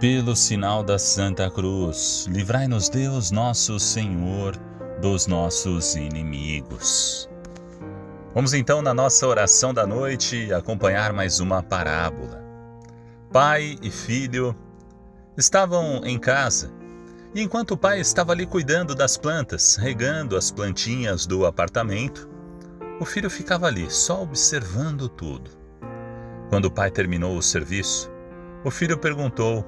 Pelo sinal da Santa Cruz, livrai-nos Deus nosso Senhor dos nossos inimigos. Vamos então na nossa oração da noite acompanhar mais uma parábola. Pai e filho estavam em casa e enquanto o pai estava ali cuidando das plantas, regando as plantinhas do apartamento, o filho ficava ali só observando tudo. Quando o pai terminou o serviço, o filho perguntou: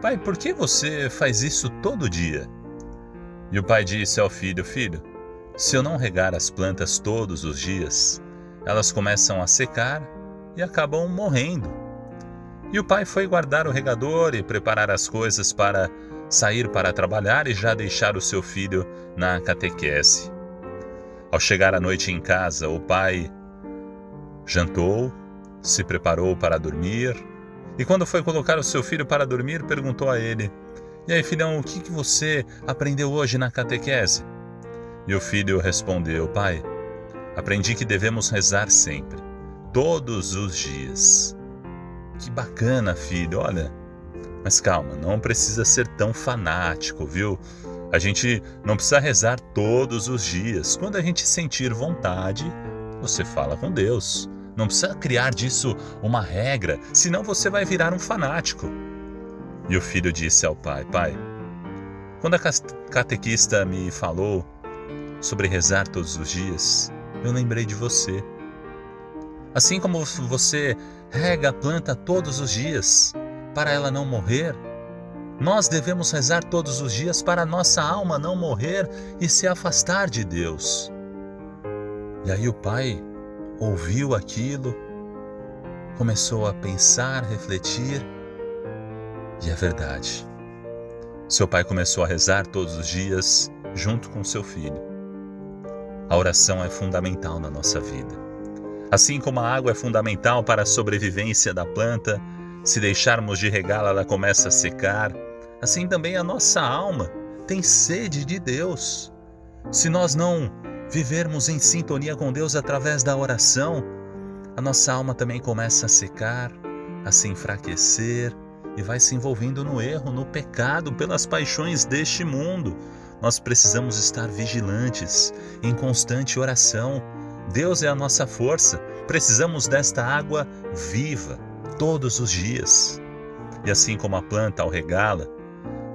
Pai, por que você faz isso todo dia? E o pai disse ao filho: Filho, se eu não regar as plantas todos os dias, elas começam a secar e acabam morrendo. E o pai foi guardar o regador e preparar as coisas para sair para trabalhar e já deixar o seu filho na catequese. Ao chegar à noite em casa, o pai jantou, se preparou para dormir e quando foi colocar o seu filho para dormir, perguntou a ele: E aí, filhão, o que, você aprendeu hoje na catequese? E o filho respondeu: Pai, aprendi que devemos rezar sempre, todos os dias. Que bacana, filho, olha. Mas calma, não precisa ser tão fanático, viu? A gente não precisa rezar todos os dias. Quando a gente sentir vontade, você fala com Deus. Não precisa criar disso uma regra, senão você vai virar um fanático. E o filho disse ao pai: Pai, quando a catequista me falou sobre rezar todos os dias, eu lembrei de você. Assim como você rega a planta todos os dias para ela não morrer, nós devemos rezar todos os dias para nossa alma não morrer e se afastar de Deus. E aí o pai ouviu aquilo, começou a pensar, refletir, e é verdade. Seu pai começou a rezar todos os dias junto com seu filho. A oração é fundamental na nossa vida. Assim como a água é fundamental para a sobrevivência da planta, se deixarmos de regá-la, ela começa a secar. Assim também a nossa alma tem sede de Deus. Se nós não vivermos em sintonia com Deus através da oração, a nossa alma também começa a secar, a se enfraquecer e vai se envolvendo no erro, no pecado, pelas paixões deste mundo. Nós precisamos estar vigilantes, em constante oração. Deus é a nossa força, precisamos desta água viva todos os dias. E assim como a planta ao regá-la,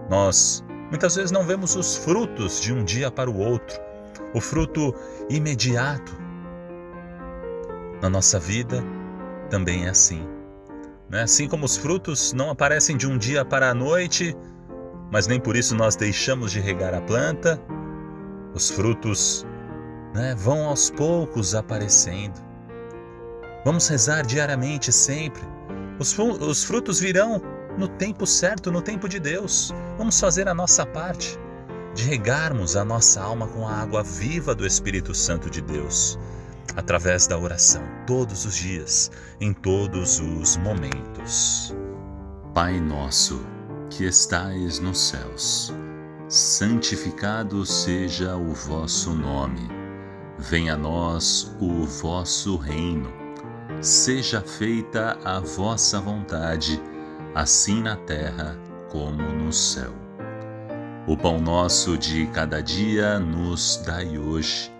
nós muitas vezes não vemos os frutos de um dia para o outro, o fruto imediato. Na nossa vida também é assim. Né? Assim como os frutos não aparecem de um dia para a noite, mas nem por isso nós deixamos de regar a planta, os frutos né, vão aos poucos aparecendo. Vamos rezar diariamente sempre. Os, os frutos virão no tempo certo, no tempo de Deus. Vamos fazer a nossa parte de regarmos a nossa alma com a água viva do Espírito Santo de Deus, através da oração, todos os dias, em todos os momentos. Pai nosso, que estais nos céus, santificado seja o vosso nome. Venha a nós o vosso reino. Seja feita a vossa vontade, assim na terra como no céu. O pão nosso de cada dia nos dai hoje.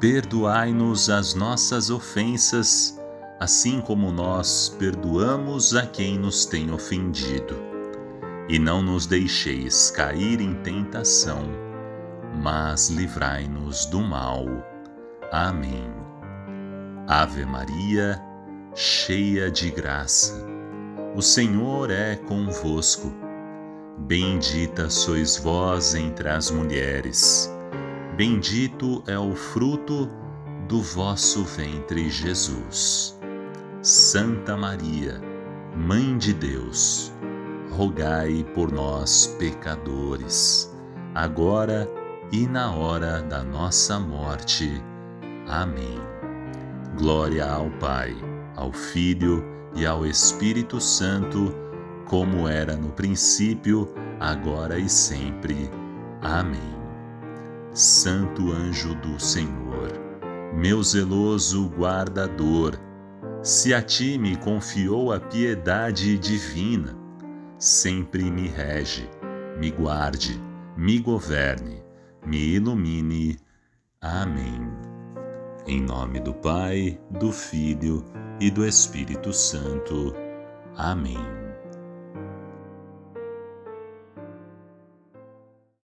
Perdoai-nos as nossas ofensas, assim como nós perdoamos a quem nos tem ofendido. E não nos deixeis cair em tentação, mas livrai-nos do mal. Amém. Ave Maria, cheia de graça, o Senhor é convosco. Bendita sois vós entre as mulheres, bendito é o fruto do vosso ventre, Jesus. Santa Maria, Mãe de Deus, rogai por nós, pecadores, agora e na hora da nossa morte. Amém. Glória ao Pai, ao Filho e ao Espírito Santo como era no princípio, agora e sempre. Amém. Santo anjo do Senhor, meu zeloso guardador, se a ti me confiou a piedade divina, sempre me rege, me guarde, me governe, me ilumine. Amém. Em nome do Pai, do Filho e do Espírito Santo. Amém.